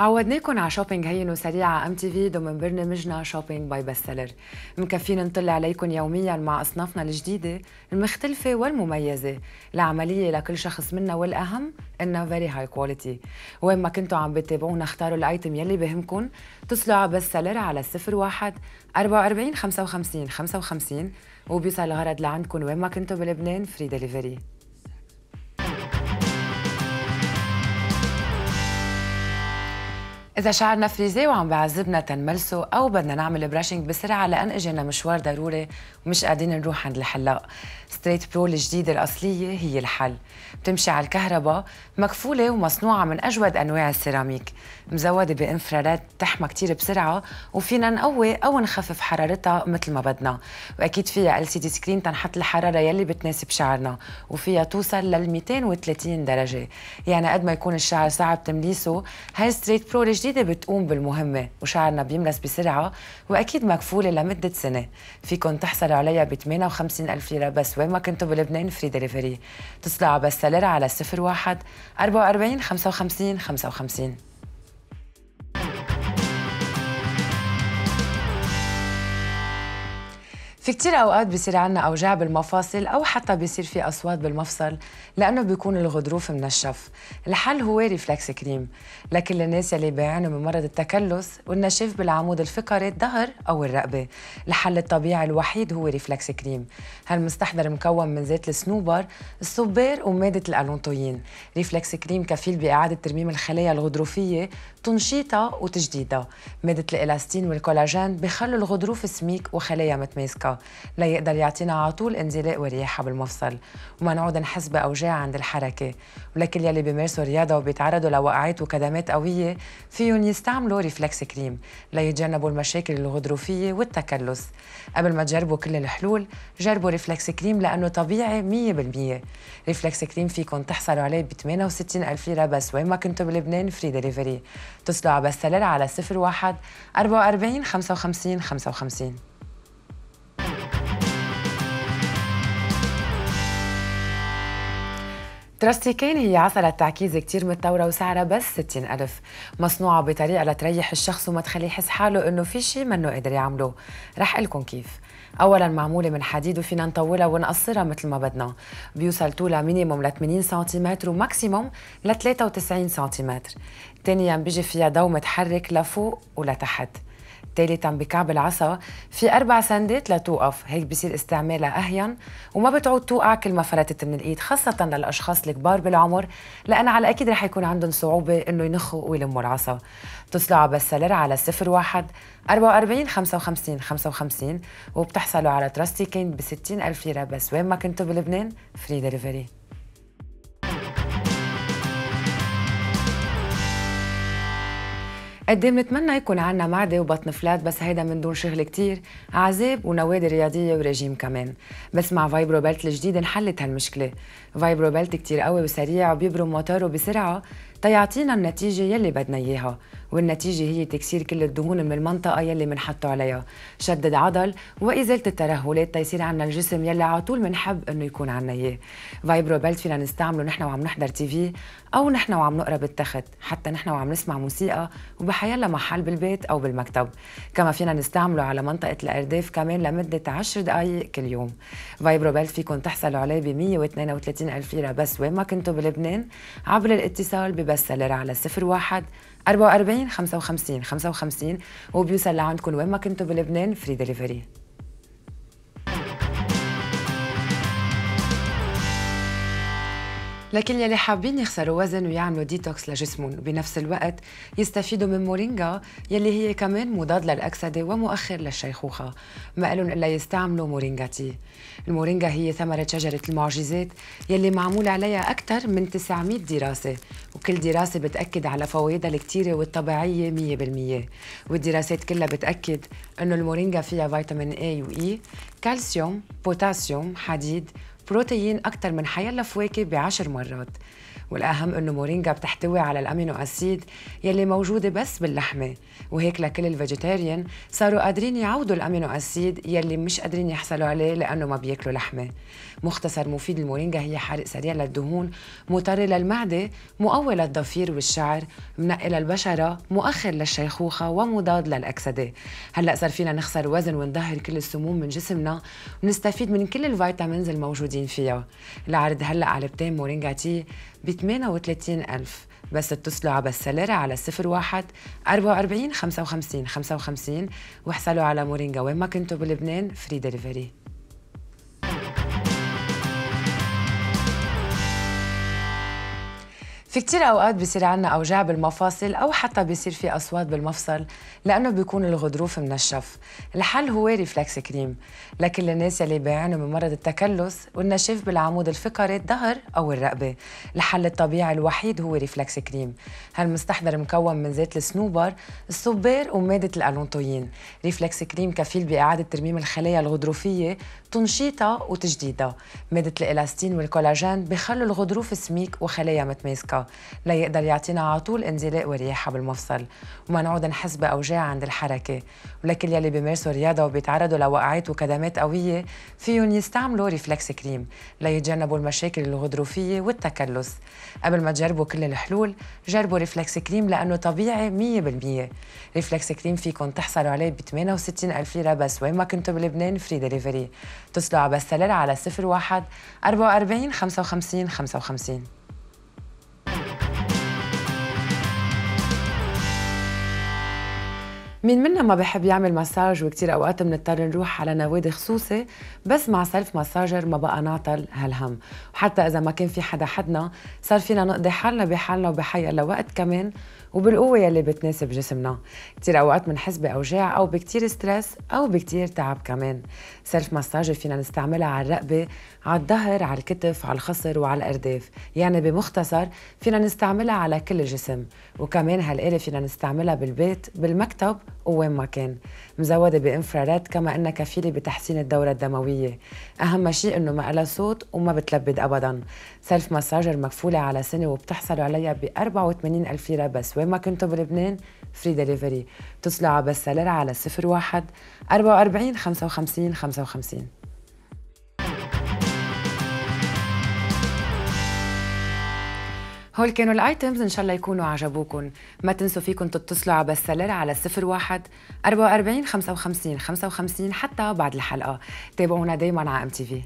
عودناكم على shopping هين وسريع على MTV ضمن برنامجنا Shopping by Best Seller مكفين نطل عليكم يوميا مع أصنافنا الجديدة المختلفة والمميزة. العملية لكل شخص منا والأهم انها very high quality وين ما كنتوا عم بتابعونا اختاروا ال item يلي بهمكم. اتصلوا على Best Seller على 01 44 55 55 وبيوصل الغرض لعندكم وين ما كنتوا بلبنان free delivery إذا شعرنا frisé وعم بعذبنا تنملسه أو بدنا نعمل brushing بسرعة لأن إجينا مشوار ضروري ومش قادرين نروح عند الحلاق. Straight Pro الجديدة الأصلية هي الحل. بتمشي على الكهرباء مكفولة ومصنوعة من أجود أنواع السيراميك. مزودة ب infrared تحمى كتير بسرعة وفينا نقوي أو نخفف حرارتها مثل ما بدنا. وأكيد فيها LED screen تنحط الحرارة يلي بتناسب شعرنا وفيها توصل لل 230 درجة. يعني قد ما يكون الشعر صعب تمليسه هاي Straight Pro الجديدة بتقوم بالمهمة وشعرنا بيملس بسرعة وأكيد مكفولة لمدة سنة. فيكن تحصلوا عليها ب 58 ألف ليرة بس. وين ما كنتوا بلبنان free delivery تصلوا على Best Seller على 01 44 55 55 في كتير أوقات بصير عنا أوجاع بالمفاصل أو حتى بيصير في أصوات بالمفصل لأنه بيكون الغضروف منشف الحل هو Reflex Cream لكل الناس يلي بيعانوا من مرض التكلس والنشاف بالعمود الفقري الظهر أو الرقبة. الحل الطبيعي الوحيد هو Reflex Cream. هالمستحضر مكون من زيت الصنوبر الصبار ومادة ال allantoin. Reflex Cream كفيل بإعادة ترميم الخلايا الغضروفية تنشيطها وتجديدها مادة الإلاستين والكولاجين بخلوا الغضروف سميك وخلايا متماسكة. ليقدر يعطينا على طول انزلاق ورياحة بالمفصل وما نعود نحس باوجاع عند الحركة. ولكل يلي بيمارسوا رياضة وبيتعرضوا لوقعات وكدمات قوية فيهم يستعملوا Reflex Cream ليتجنبوا المشاكل الغضروفية والتكلس. قبل ما تجربوا كل الحلول جربوا Reflex Cream لأنه طبيعي 100% Reflex Cream فيكم تحصلوا عليه ب 68 ألف ليرة بس وين ما كنتوا بلبنان free delivery اتصلوا على Best Seller على 01 44 55 55 تراستيكين هي عسلة تعكيز كتير متطورة وسعرها بس 60 ألف. مصنوعة بطريقة لتريح الشخص وما تخليه يحس حاله إنه في شيء منه قادر يعمله. رح لكم كيف. اولا معمولة من حديد وفينا نطولها ونقصرها مثل ما بدنا. بيوصل طولها مينيموم ل 80 سنتيمتر وماكسيموم ل 93 سنتيمتر. ثانيا بيجي فيها ضوء متحرك لفوق ولتحت. ثالثا بكعب العصا في أربع سندات لتوقف هيك بصير استعمالها اهين وما بتعود توقع كل ما فلتت من الإيد خاصة للأشخاص الكبار بالعمر لأن على الأكيد رح يكون عندهم صعوبة إنه ينخوا ويلموا العصا. اتصلوا على بسلر على 01 44 55 55 وبتحصلوا على تراستي كين ب 60 ألف ليرة بس. وين ما كنتوا بلبنان free delivery. قد إيه بنتمنى يكون عنا معدة وبطن flat بس هيدا من دون شغل كتير عذاب ونوادي رياضية ورجيم كمان. بس مع Vibro Belt الجديد انحلت هالمشكلة. Vibro Belt كتير قوي وسريع وبيبرم موتوره بسرعة تيعطينا النتيجة يلي بدنا إياها. والنتيجة هي تكسير كل الدهون من المنطقة يلي منحطة عليها. شد عضل وإزالة الترهلات تيصير عنا الجسم يلي على طول بنحب إنه يكون عنا إياه. Vibro Belt فينا نستعمله نحن وعم نحضر TV أو نحن وعم نقرأ بالتخت. حتى نحن وعم نسمع موسيقى وبحيالله محل بالبيت أو بالمكتب. كما فينا نستعمله على منطقة الأرداف كمان لمدة 10 دقائق كل يوم. Vibro Belt فيكم تحصلوا عليه ب 132 ألف ليرة بس. وين ما كنتوا بلبنان عبر الاتصال ب Best Seller على 01 44 55 55 وبيوصل لعندكم وين ما كنتوا بلبنان free delivery لكل يلي حابين يخسروا وزن ويعملوا ديتوكس لجسمهم وبنفس الوقت يستفيدوا من مورينجا يلي هي كمان مضاد للأكسدة ومؤخر للشيخوخة. ما لهم إلا يستعملوا مورينجا tea. المورينجا هي ثمرة شجرة المعجزات يلي معمول عليها أكثر من 900 دراسة وكل دراسة بتأكد على فوائدها الكتيرة والطبيعية 100% والدراسات كلها بتأكد إنه المورينجا فيها فيتامين A و E كالسيوم بوتاسيوم حديد بروتين أكثر من حيالله فواكه بعشر مرات. والأهم إنه مورينجا بتحتوي على ال amino acid يلي موجودة بس باللحمة. وهيك لكل ال vegetarian صاروا قادرين يعوضوا ال amino acid يلي مش قادرين يحصلوا عليه لأنه ما بياكلوا لحمة. مختصر مفيد المورينجا هي حارق سريع للدهون مطهر للمعدة مقوي للضافير والشعر منقي للبشرة مؤخر للشيخوخة ومضاد للأكسدة. هلأ صار فينا نخسر وزن ونظهر كل السموم من جسمنا ونستفيد من كل ال vitamins الموجودين فيها. العرض هلأ علبتين مورينجا tea ب 38 ألف. بس اتصلوا على Best Seller على 01 44 55 55 واحصلوا على مورينجا وين ما كنتوا بلبنان free delivery في كتير أوقات بصير عنا أوجاع بالمفاصل أو حتى بيصير في أصوات بالمفصل لأنه بيكون الغضروف منشف الحل هو Reflex Cream لكل الناس يلي بيعانوا من مرض التكلس والنشاف بالعمود الفقري الظهر أو الرقبة. الحل الطبيعي الوحيد هو Reflex Cream. هالمستحضر مكون من زيت الصنوبر الصبار ومادة ال allantoin. Reflex Cream كفيل بإعادة ترميم الخلايا الغضروفية تنشيطها وتجديدها. مادة الإلاستين والكولاجين بخلوا الغضروف سميك وخلايا متماسكة. ليقدر يعطينا على طول انزلاق ورياحة بالمفصل وما نعود نحس بأوجاع عند الحركة. ولكل يلي بيمارسوا رياضة وبيتعرضوا لوقعات وكدمات قوية فيهم يستعملوا Reflex Cream ليتجنبوا المشاكل الغضروفية والتكلس. قبل ما تجربوا كل الحلول جربوا Reflex Cream لأنه طبيعي 100% Reflex Cream فيكم تحصلوا عليه ب 68 ألف ليرة بس وين ما كنتوا بلبنان free delivery اتصلوا على Best Seller على 01 44 55 55 مين منا ما بحب يعمل مساج وكتير أوقات بنضطر نروح على نوادي خصوصي بس مع Self Massager ما بقى نعطل هالهم. وحتى إذا ما كان في حدا حدنا صار فينا نقضي حالنا بحالنا وبحيالله وقت كمان وبالقوة يلي بتناسب جسمنا. كتير أوقات بنحس بأوجاع أو بكتير stress أو بكتير تعب كمان. Self Massage فينا نستعملها على الرقبة على الظهر على الكتف على الخصر وعلى الأرداف. يعني بمختصر فينا نستعملها على كل الجسم. وكمان هالآلة فينا نستعملها بالبيت بالمكتب وين ما كان. مزودة ب infrared كما أنها كفيلة بتحسين الدورة الدموية. أهم شيء أنه ما لها صوت وما بتلبك أبدا. Self Massager مكفولة على سنة وبتحصلوا عليها ب 84 ألف ليرة بس. وين ما كنتوا بلبنان free delivery اتصلوا على Best Seller على 01 44 55 55 هول كانوا ال items إن شاء الله يكونوا عجبوكم ما تنسوا فيكم تتصلوا على Best Seller على 01 44 55 55 حتى بعد الحلقة. تابعونا دايما على ام تي في